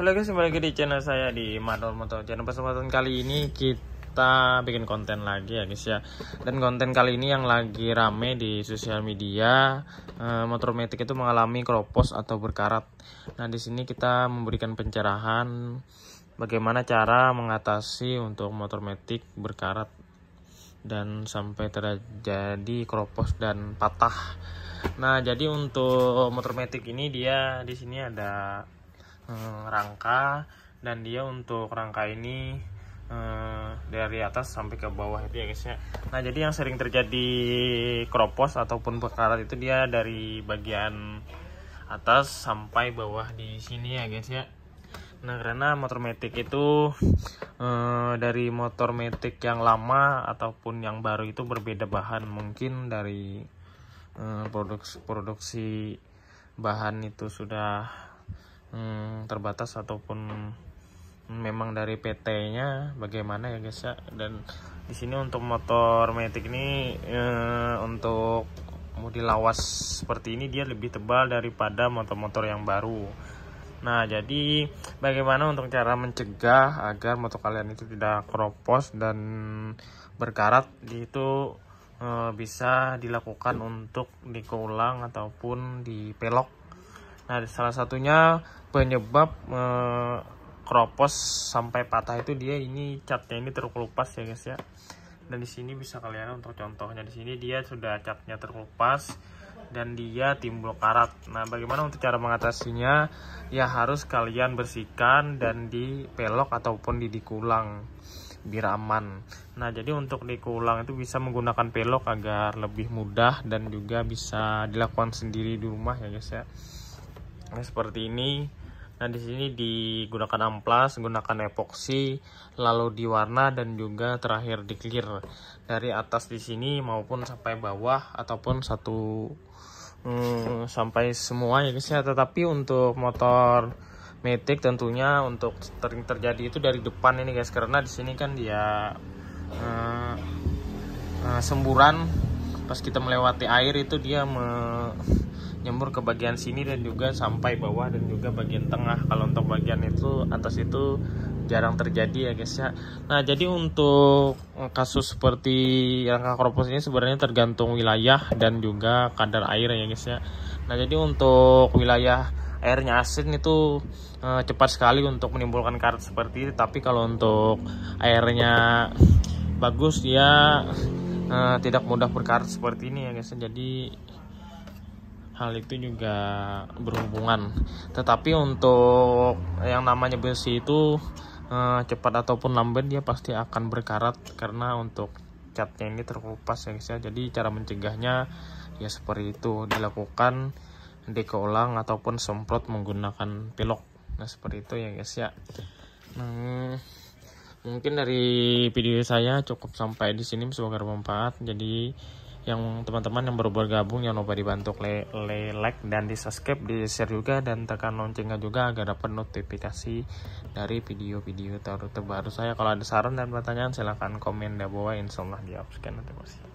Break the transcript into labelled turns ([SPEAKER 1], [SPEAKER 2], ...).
[SPEAKER 1] Halo guys, kembali lagi di channel saya di Madol Moto Channel. Kesempatan kali ini kita bikin konten lagi ya guys ya. Dan konten kali ini yang lagi rame di sosial media eh, Motor metik itu mengalami kropos atau berkarat. Nah di sini kita memberikan pencerahan Bagaimana cara mengatasi untuk motor metik berkarat Dan sampai terjadi kropos dan patah. Nah jadi untuk motor metik ini dia di sini ada eh, rangka dan dia untuk rangka ini eh, dari atas sampai ke bawah itu ya guys ya. Nah jadi yang sering terjadi kropos ataupun berkarat itu dia dari bagian atas sampai bawah di sini ya guys ya. Nah karena motor metik itu eh, dari motor metik yang lama ataupun yang baru itu berbeda bahan mungkin dari eh, produksi produksi bahan itu sudah hmm, terbatas ataupun memang dari PT-nya bagaimana ya guys ya? Dan di sini untuk motor metik ini eh, untuk model lawas seperti ini dia lebih tebal daripada motor-motor yang baru. Nah jadi bagaimana untuk cara mencegah agar motor kalian itu tidak keropos dan berkarat itu eh, bisa dilakukan untuk dikeulang ataupun dipelok Nah, salah satunya penyebab eh, kropos sampai patah itu dia ini catnya ini terkelupas ya guys ya. Dan di sini bisa kalian untuk contohnya di sini dia sudah catnya terkelupas dan dia timbul karat. Nah, bagaimana untuk cara mengatasinya? Ya harus kalian bersihkan dan dipelok ataupun didikulang biar aman. Nah, jadi untuk dikulang itu bisa menggunakan pelok agar lebih mudah dan juga bisa dilakukan sendiri di rumah ya guys ya nah, seperti ini. Nah di sini digunakan amplas gunakan epoksi lalu diwarna dan juga terakhir di clear dari atas di sini maupun sampai bawah ataupun satu hmm, sampai semua ya guys ya. Tetapi untuk motor metik tentunya untuk sering terjadi itu dari depan ini guys. Karena di sini kan dia uh, semburan. Pas kita melewati air itu dia me nyembur ke bagian sini dan juga sampai bawah dan juga bagian tengah. Kalau untuk bagian itu atas itu jarang terjadi ya guys ya. Nah jadi untuk kasus seperti rangka kropos ini sebenarnya tergantung wilayah dan juga kadar air ya guys ya. Nah jadi untuk wilayah airnya asin itu eh, cepat sekali untuk menimbulkan karat seperti ini. Tapi kalau untuk airnya bagus dia eh, tidak mudah berkarat seperti ini ya guys ya. Jadi hal itu juga berhubungan. Tetapi untuk yang namanya besi itu eh, cepat ataupun lambat dia pasti akan berkarat karena untuk catnya ini terkelupas ya guys ya. Jadi cara mencegahnya ya seperti itu. Dilakukan dikeulang ataupun semprot menggunakan pilok. Nah seperti itu ya guys ya. Hmm, mungkin dari video saya cukup sampai di sini. Semoga bermanfaat. Jadi yang teman-teman yang baru bergabung yang lupa dibantu le, le like dan di subscribe di share juga dan tekan loncengnya juga agar dapat notifikasi dari video-video terbaru saya. Kalau ada saran dan pertanyaan silahkan komen di bawah. Insyaallah di terima kasih